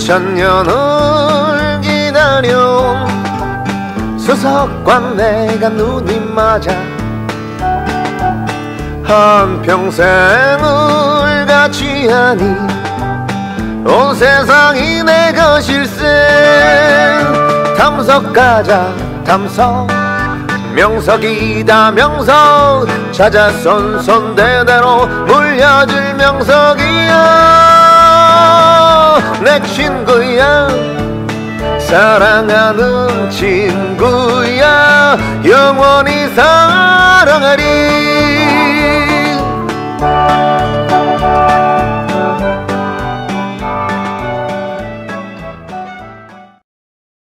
수천 년을 기다려. 수석과 내가 눈이 맞아. 한평생을 같이 하니 온 세상이 내 것일세 탐석 가자 탐석. 명석이다 명석. 찾아 손손대대로 물려줄 명석이야 내 친구야. 사랑하는 친구야. 영원히 사랑하리